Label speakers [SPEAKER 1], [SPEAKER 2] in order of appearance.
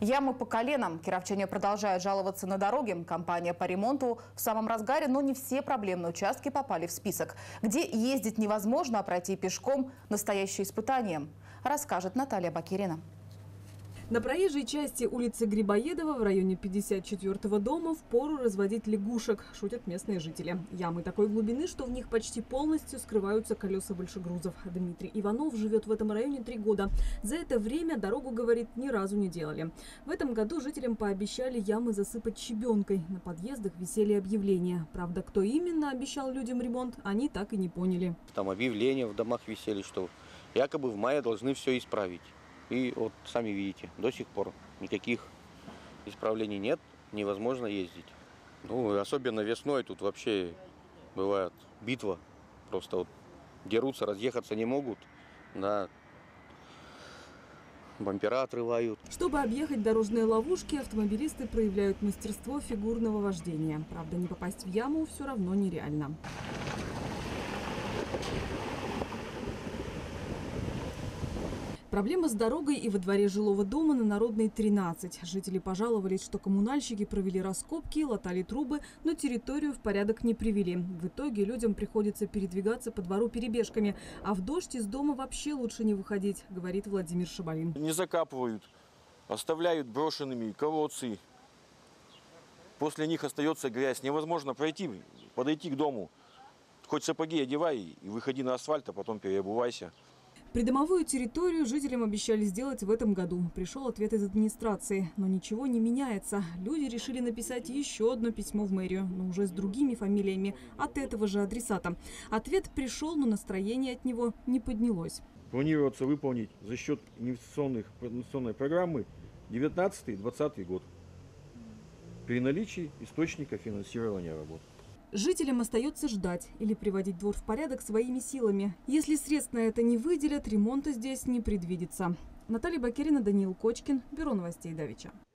[SPEAKER 1] Ямы по коленам. Кировчане продолжают жаловаться на дороги. Компания по ремонту в самом разгаре, но не все проблемные участки попали в список. Где ездить невозможно, а пройти пешком – настоящее испытание. Расскажет Наталья Бакирина.
[SPEAKER 2] На проезжей части улицы Грибоедова в районе 54-го дома в пору разводить лягушек, шутят местные жители. Ямы такой глубины, что в них почти полностью скрываются колеса большегрузов. Дмитрий Иванов живет в этом районе три года. За это время дорогу, говорит, ни разу не делали. В этом году жителям пообещали ямы засыпать щебенкой. На подъездах висели объявления. Правда, кто именно обещал людям ремонт, они так и не поняли.
[SPEAKER 3] Там объявления в домах висели, что якобы в мае должны все исправить. И вот сами видите, до сих пор никаких исправлений нет, невозможно ездить. Ну, особенно весной тут вообще бывает битва. Просто вот дерутся, разъехаться не могут. Да, бампера отрывают.
[SPEAKER 2] Чтобы объехать дорожные ловушки, автомобилисты проявляют мастерство фигурного вождения. Правда, не попасть в яму все равно нереально. Проблема с дорогой и во дворе жилого дома на Народной 13. Жители пожаловались, что коммунальщики провели раскопки, латали трубы, но территорию в порядок не привели. В итоге людям приходится передвигаться по двору перебежками, а в дождь из дома вообще лучше не выходить, говорит Владимир Шабалин.
[SPEAKER 4] Не закапывают, оставляют брошенными колодцы. После них остается грязь. Невозможно пройти, подойти к дому. Хоть сапоги одевай и выходи на асфальт, а потом переобувайся.
[SPEAKER 2] Придомовую территорию жителям обещали сделать в этом году. Пришел ответ из администрации, но ничего не меняется. Люди решили написать еще одно письмо в мэрию, но уже с другими фамилиями от этого же адресата. Ответ пришел, но настроение от него не поднялось.
[SPEAKER 4] Планируется выполнить за счет инвестиционных, инвестиционной программы 19-20 год при наличии источника финансирования работ.
[SPEAKER 2] Жителям остается ждать или приводить двор в порядок своими силами. Если средств на это не выделят, ремонта здесь не предвидится. Наталья Бакерина, Даниил Кочкин, Бюро новостей Давича.